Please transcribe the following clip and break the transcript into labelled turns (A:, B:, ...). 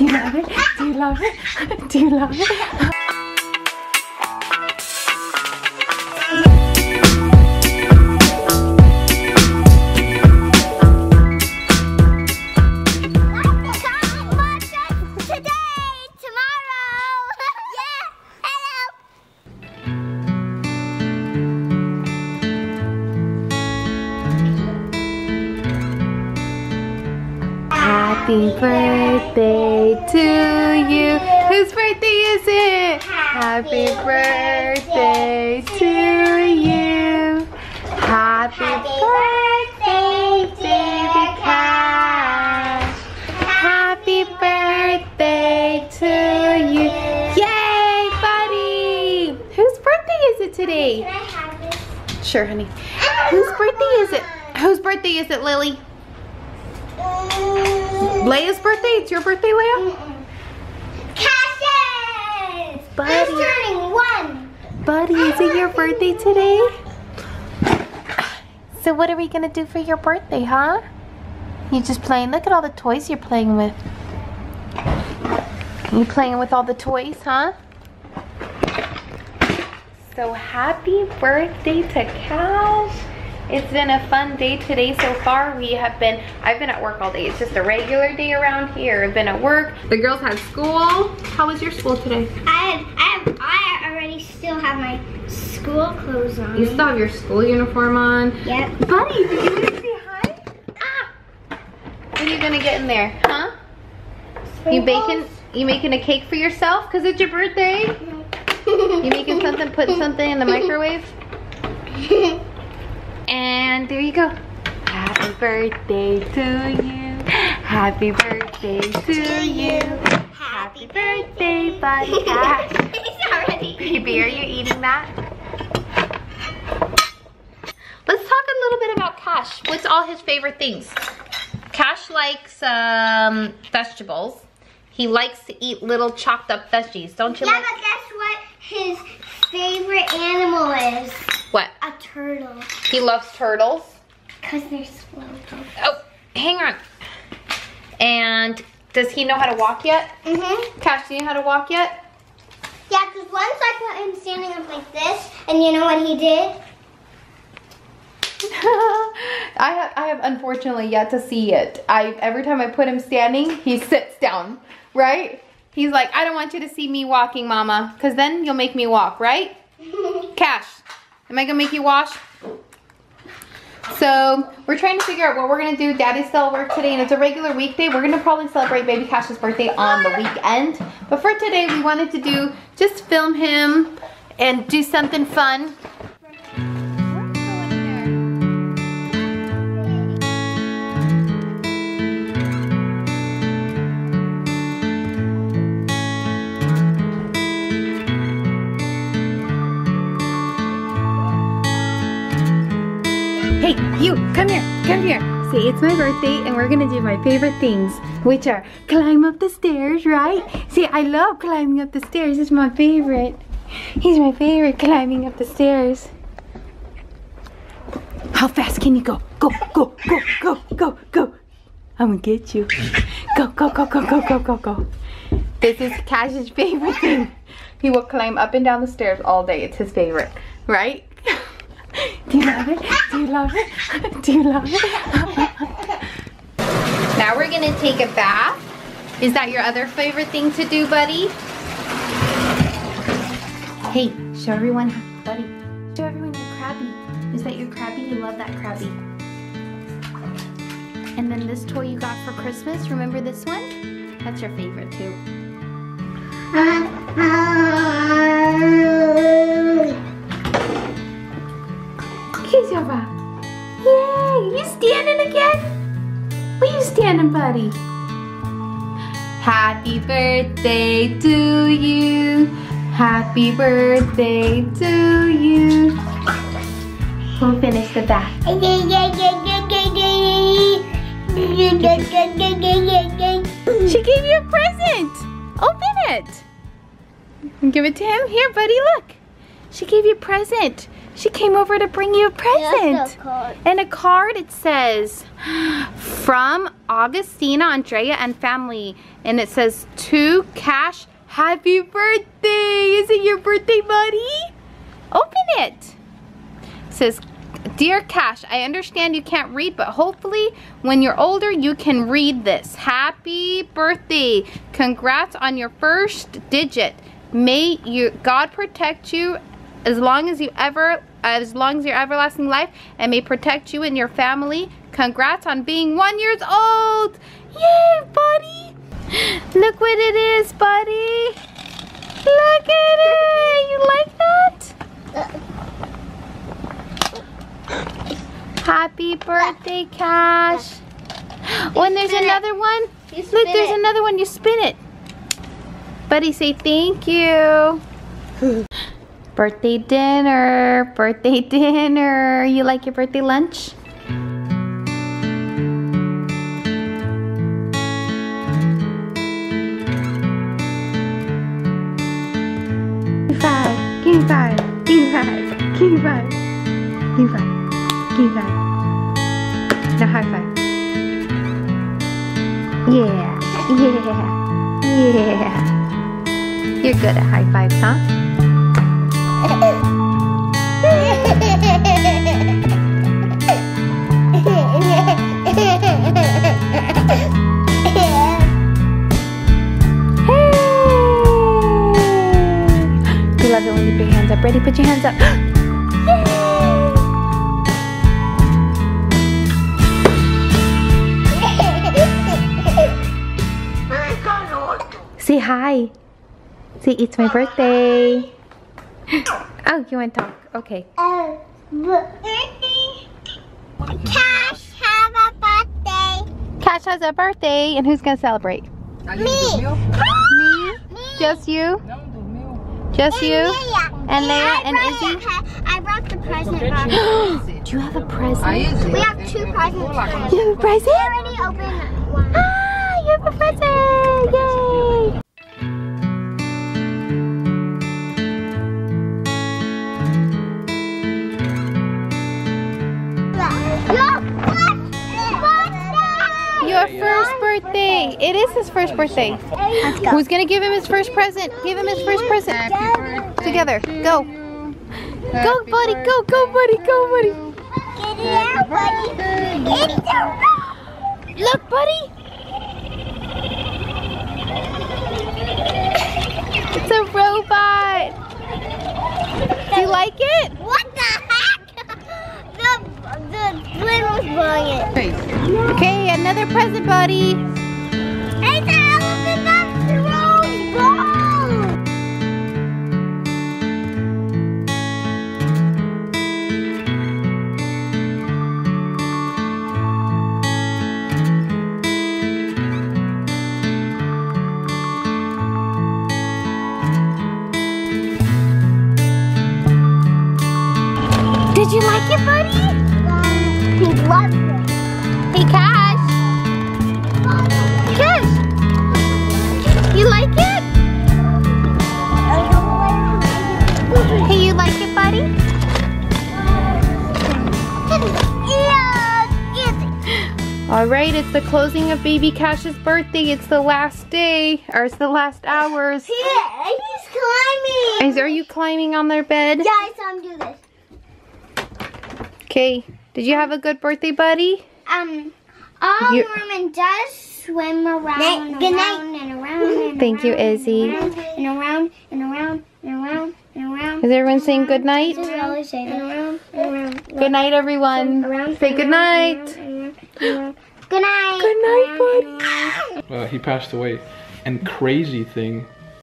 A: Do you love it? Do you love it? Do you love it? Happy birthday to you. Whose birthday is it? Happy birthday to you. Happy birthday, baby Kash. Happy birthday to you. Yay, buddy. Whose birthday is it today? Sure, honey. Whose birthday is it? Whose birthday is it, Lily? Mm. Leia's birthday? It's your birthday, Leia?
B: Cassius!
A: Buddy.
B: I'm turning one.
A: Buddy, is it your birthday today? So what are we gonna do for your birthday, huh? You just playing? Look at all the toys you're playing with. You playing with all the toys, huh? So happy birthday to Kash. It's been a fun day today so far. We have been, I've been at work all day. It's just a regular day around here. I've been at work. The girls had school. How was your school today?
B: I have, I have, I already still have my school clothes on.
A: You still have your school uniform on.
B: Yep.
A: Buddy, did you want to say hi? Ah! What are you gonna get in there, huh? You baking, you making a cake for yourself? Cause it's your birthday? You making something, putting something in the microwave? And there you go. Happy birthday to you. Happy birthday to you. Happy birthday, buddy Kash.
B: it's already.
A: Baby, are you eating that? Let's talk a little bit about Kash. What's all his favorite things? Cash likes um, vegetables. He likes to eat little chopped up veggies, don't you
B: Yeah,
A: like?
B: but guess what his favorite animal is?
A: What?
B: A turtle.
A: He loves turtles.
B: Because they're slow.
A: Oh, hang on. And does he know how to walk yet?
B: Mm-hmm.
A: Kash, do you know how to walk yet?
B: Yeah, because once I put him standing up like this, and you know what he did?
A: I have, I have unfortunately yet to see it. I every time I put him standing, he sits down, right? He's like, I don't want you to see me walking, Mama, because then you'll make me walk, right? Kash, am I gonna make you wash? So we're trying to figure out what we're gonna do. Daddy's still work today, and it's a regular weekday. We're gonna probably celebrate Baby Kash's birthday on the weekend. But for today, we wanted to do just film him and do something fun. You, come here, come here. Say it's my birthday and we're gonna do my favorite things, which are climb up the stairs, right? See, I love climbing up the stairs. It's my favorite. He's my favorite climbing up the stairs. How fast can you go? Go, go, go, go, go, go. I'm gonna get you. Go, go, go, go, go, go, go, go. This is Kash's favorite thing. He will climb up and down the stairs all day. It's his favorite, right? Do you love it? Do you love it? Do you love it? now we're gonna take a bath. Is that your other favorite thing to do, buddy? Hey, show everyone, buddy. Show everyone your crabby. Is that your crabby? You love that crabby. And then this toy you got for Christmas, remember this one? That's your favorite too. Uh, uh, Java. Yay! You standing again? Where you standing, buddy? Happy birthday to you. Happy birthday to you. We'll finish the bath. She gave you a present. Open it. Give it to him. Here, buddy, look. She gave you a present. She came over to bring you a present.
B: That's so cool.
A: And a card, it says, from Augustina, Andrea, and family. And it says, to Kash, happy birthday. Is it your birthday, buddy? Open it. It says, Dear Kash, I understand you can't read, but hopefully when you're older, you can read this. Happy birthday. Congrats on your first digit. May you God protect you as long as you ever as long as your everlasting life and may protect you and your family. Congrats on being one years old. Yay, buddy. Look what it is, buddy. Look at it. You like that? Happy birthday, Kash. And there's another one. Look, there's another one. You spin it. Buddy, say thank you. birthday dinner. Birthday dinner. You like your birthday lunch? Five. Me five. Me five. Me five. Me five. Me five. Now high five. Yeah. Yeah. Yeah. You're good at high fives, huh? Hey! You love it when you put your hands up. Ready? Put your hands up. Say hi. Say it's my birthday. Oh, you want to talk? Okay.
B: Kash, have a birthday.
A: Kash has a birthday, and who's gonna celebrate?
B: Me.
A: Me? Just you? Just you? And Leia and Izzy?
B: brought a- I brought the present box.
A: Do you have a present?
B: We have two presents.
A: You have a
B: We
A: present?
B: already opened one.
A: Ah, you have a present! Yay! First birthday.
B: Go.
A: Who's gonna give him his first present? Give him his first present. Together. Go. Go, buddy. Go, go, buddy. Go, buddy.
B: Get it out, buddy. Get it out.
A: Look, buddy. It's a robot. Do you like it?
B: What the heck? The the was blowing it.
A: Okay, another present, buddy. Did you like it, buddy?
B: He loves it.
A: Hey, Kash. Kash. You like it? Hey, you like it, buddy? All right, it's the closing of Baby Kash's birthday. It's the last day, or it's the last hours.
B: Yeah, he's climbing.
A: Is, are you climbing on their bed?
B: Yeah, I saw him do this.
A: Okay. Did you have a good birthday, buddy?
B: Um, all
A: You-
B: Norman does swim around and
C: Good
B: around and around and
A: Thank you,
B: around and
A: Izzy.
B: And around and around and around and around.
A: Is everyone saying good night?
B: Around around around.
A: Good night, everyone. Say good night.
B: Good night.
A: Good night, buddy.
D: Uh, he passed away. And crazy thing